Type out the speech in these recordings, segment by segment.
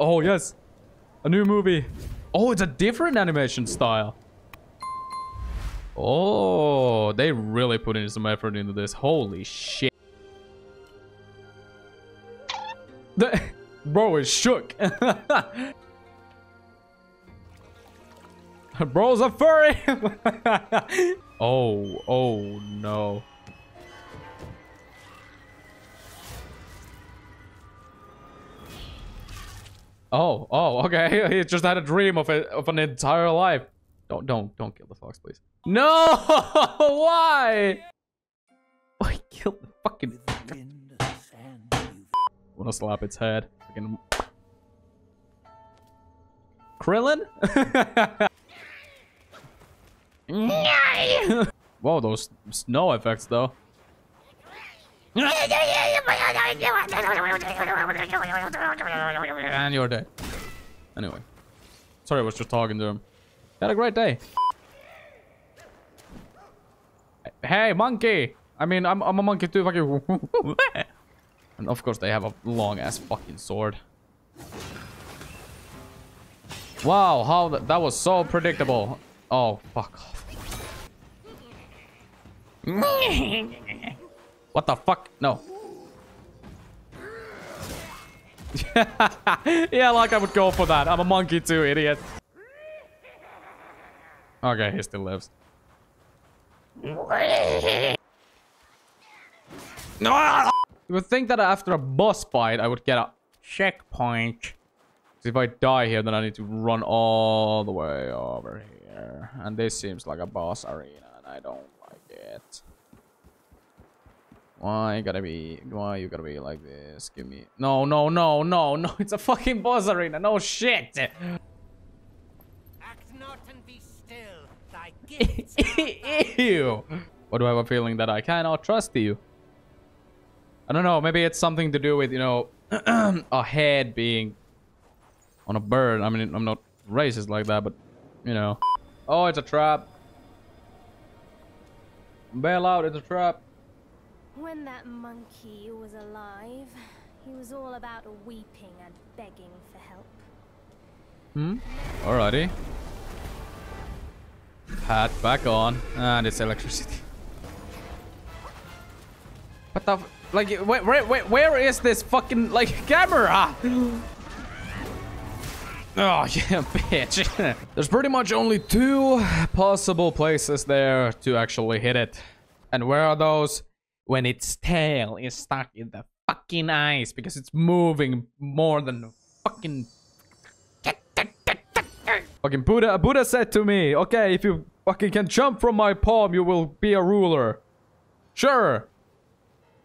Oh, yes. A new movie. Oh, it's a different animation style. Oh, they really put in some effort into this. Holy shit. The, bro is shook. Bro's a furry. oh, oh no. Oh, oh, okay. He just had a dream of it of an entire life. Don't, don't, don't kill the fox, please. No! Why? Why kill the fucking? Wanna slap its head? Krillin? Whoa, those snow effects though. And you're dead. Anyway. Sorry, I was just talking to him. Had a great day. Hey, monkey! I mean, I'm, I'm a monkey too, fucking... and of course they have a long-ass fucking sword. Wow, how th that was so predictable. Oh, fuck off. what the fuck? No. yeah, like I would go for that. I'm a monkey too, idiot. Okay, he still lives. No! You would think that after a boss fight, I would get a checkpoint. If I die here, then I need to run all the way over here. And this seems like a boss arena, and I don't like it. Why you gotta be, why you gotta be like this? Give me, no, no, no, no, no, it's a fucking boss arena, no shit! Act not and be still. Thy Ew! What do I have a feeling that I cannot trust you? I don't know, maybe it's something to do with, you know, a head being on a bird. I mean, I'm not racist like that, but, you know. Oh, it's a trap. Bail out, it's a trap. When that monkey was alive, he was all about weeping and begging for help. Hmm? Alrighty. Hat back on. And it's electricity. What the... Like, where, where, where, where is this fucking, like, camera? Oh, yeah, bitch. There's pretty much only two possible places there to actually hit it. And where are those? When its tail is stuck in the fucking ice because it's moving more than fucking... Fucking Buddha, Buddha said to me, okay, if you fucking can jump from my palm, you will be a ruler. Sure.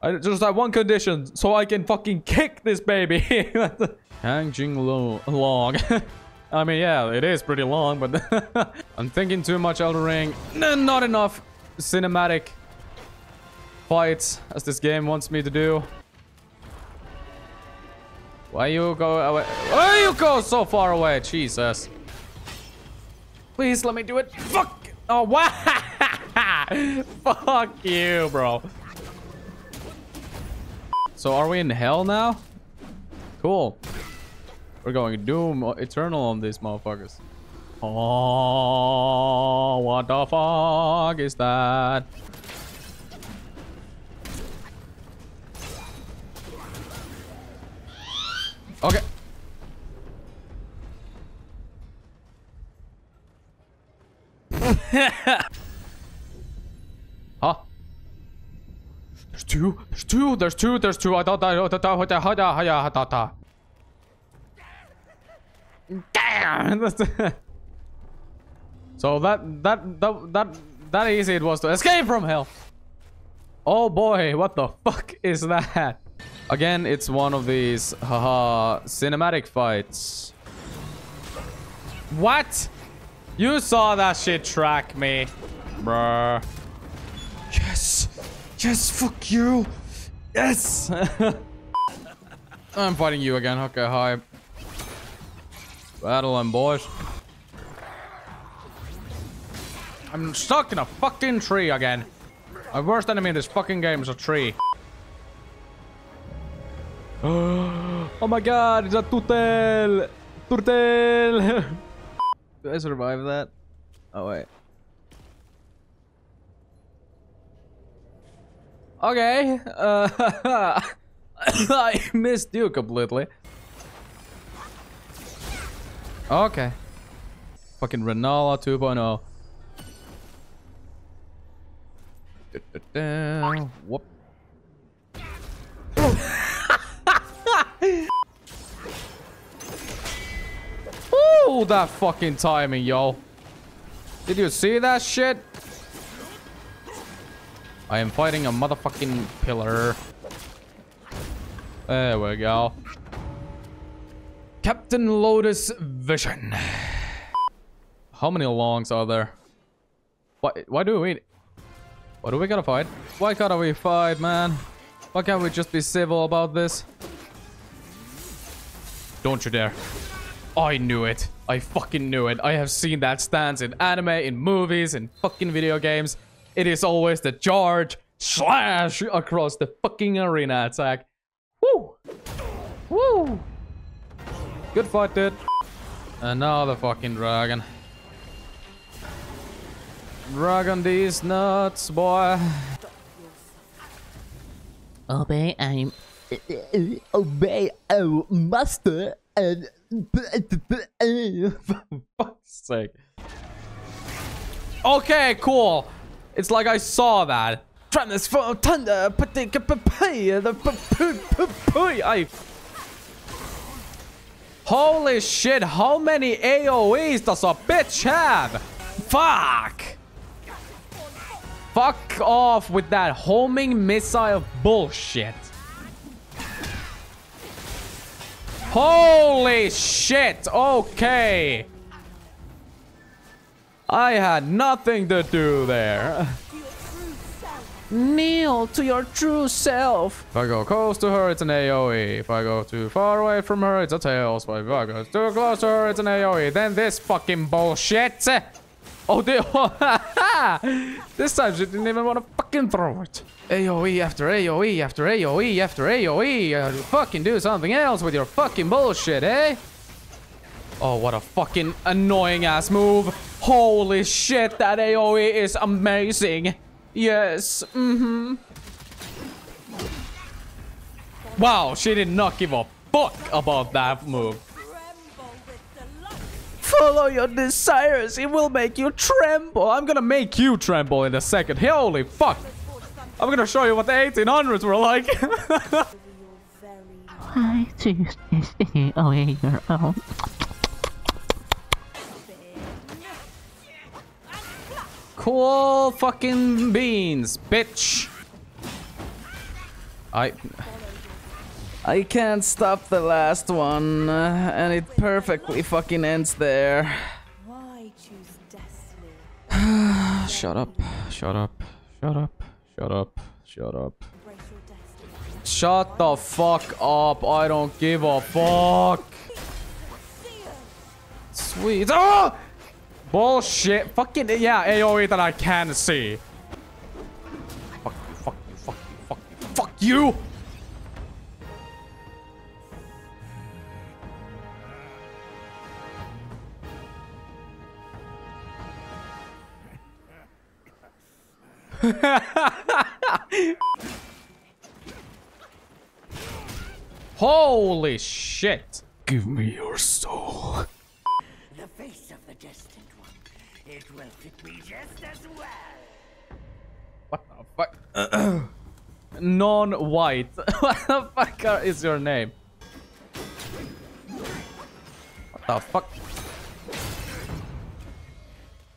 I just have one condition, so I can fucking kick this baby. Hanging lo long. I mean, yeah, it is pretty long, but I'm thinking too much Elden Ring. Not enough cinematic fights as this game wants me to do. Why you go away? Why you go so far away? Jesus. Please let me do it. Fuck. Oh, wow. Fuck you, bro. So are we in hell now? Cool. We're going Doom Eternal on these motherfuckers. Oh, what the fuck is that? Okay. huh? There's two. There's two. There's two. There's two. I thought I thought Damn. so that that that that that easy it was to escape from hell. Oh boy, what the fuck is that? Again, it's one of these haha cinematic fights. What? You saw that shit track me. Bruh. Yes. Yes, fuck you. Yes. I'm fighting you again. Okay, hi. Battling, boys. I'm stuck in a fucking tree again. My worst enemy in this fucking game is a tree. Oh my god, it's a turtle! Turtle! Do I survive that? Oh wait. Okay. Uh, I missed you completely. Okay. Fucking Rennala 2.0. Whoop. That fucking timing, yo. Did you see that shit? I am fighting a motherfucking pillar. There we go. Captain Lotus Vision. How many longs are there? Why, why do we... Why do we gotta fight? Why gotta we fight, man? Why can't we just be civil about this? Don't you dare. I knew it. I fucking knew it. I have seen that stance in anime, in movies, in fucking video games. It is always the charge slash across the fucking arena attack. Woo! Woo! Good fight, dude. Another fucking dragon. Dragon these nuts, boy. Obey, I'm. Obey, oh, master, and. fuck's sake. Okay, cool. It's like I saw that. Transform thunder, I. Holy shit, how many AoEs does a bitch have? Fuck! Fuck off with that homing missile bullshit. Holy shit, okay. I had nothing to do there. Kneel to your true self. If I go close to her, it's an AoE. If I go too far away from her, it's a tails. But if I go too close to her, it's an AoE. Then this fucking bullshit. Oh, they, oh, this time she didn't even want to fucking throw it. AoE after AoE after AoE after AoE. Uh, fucking do something else with your fucking bullshit, eh? Oh, what a fucking annoying ass move. Holy shit, that AoE is amazing. Yes, mm-hmm. Wow, she did not give a fuck about that move. Follow your desires, it will make you tremble. I'm gonna make you tremble in a second. Holy fuck. I'm gonna show you what the 1800s were like. I choose destiny away your own. cool fucking beans, bitch. I... I can't stop the last one, uh, and it perfectly fucking ends there. Why choose destiny? Shut up, shut up, shut up, shut up, shut up. Embrace your destiny. Shut the fuck up, I don't give a fuck. Sweet. Oh! Bullshit. Fucking, yeah, AoE that I can see. Fuck you, fuck you, fuck you, fuck you, fuck you! Holy shit! Give me your soul. The face of the destined one. It will fit me just as well. What the fuck? Non-white. what the fuck is your name? What the fuck?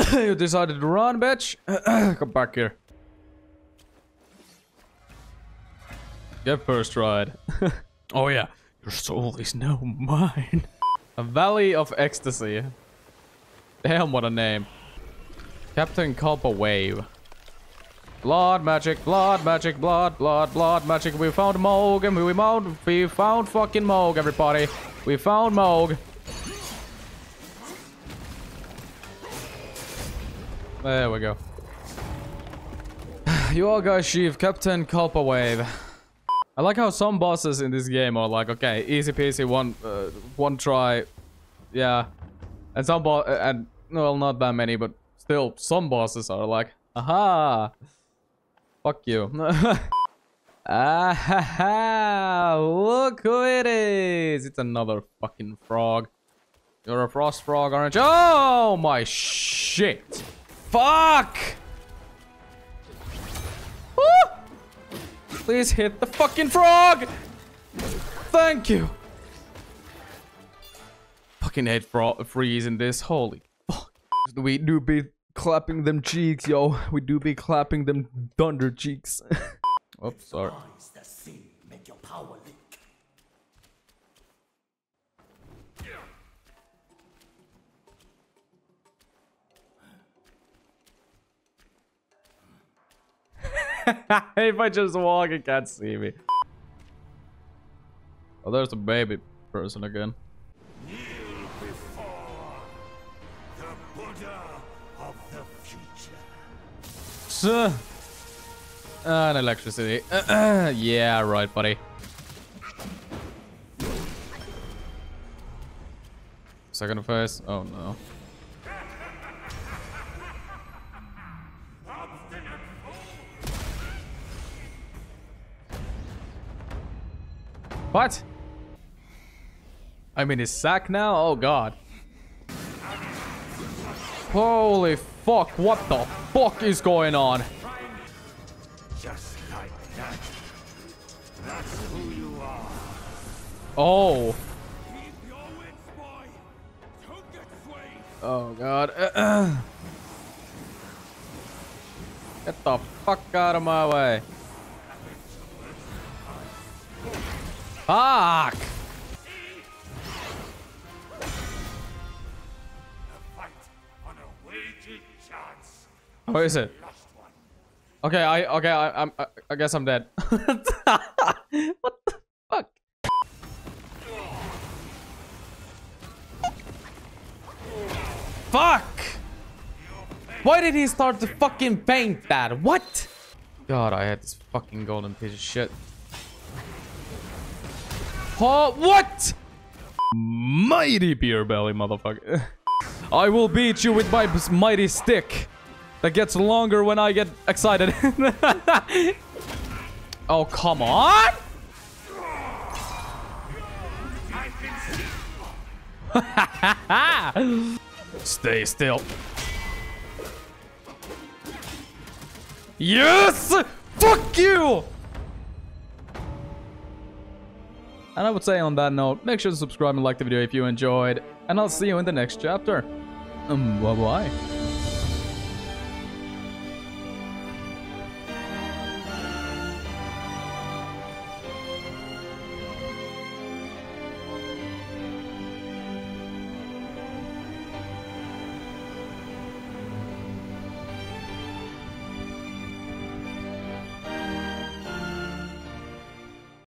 you decided to run, bitch? Come back here. Get first ride. oh yeah, your soul is now mine. A Valley of Ecstasy. Damn, what a name. Captain Culpa Wave. Blood magic, blood magic, blood, blood, blood magic. We found Mohg and we found, we found fucking Mohg, everybody. We found Mohg. There we go. You all guys, Chief, Captain Culpa Wave. I like how some bosses in this game are like, okay, easy peasy, one, uh, one try, yeah, and some boss, and well, not that many, but still, some bosses are like, aha, fuck you. ah ha ha! Look who it is! It's another fucking frog. You're a frost frog, aren't you? Oh my shit! Fuck! Please hit the fucking frog! Thank you! Fucking head fro freeze in this. Holy fuck. We do be clapping them cheeks, yo. We do be clapping them thunder cheeks. Oops, sorry. if I just walk, it can't see me. Oh, there's a baby person again. Kneel before the Buddha of the future. Sir. Ah, and electricity. yeah, right, buddy. Second phase. Oh no. What? I'm in his sack now? Oh god. Holy fuck, what the fuck is going on? Just like that. That's who you are. Oh. Oh god. Get the fuck out of my way. Fuck! Who is it? Okay, I okay, I I'm I, I guess I'm dead. what the fuck? Fuck! Why did he start to fucking paint that? What? God, I had this fucking golden piece of shit. Oh, what? Mighty beer belly, motherfucker. I will beat you with my mighty stick. That gets longer when I get excited. oh, come on! Stay still. Yes! Fuck you! And I would say on that note, make sure to subscribe and like the video if you enjoyed. And I'll see you in the next chapter. Um, bye-bye.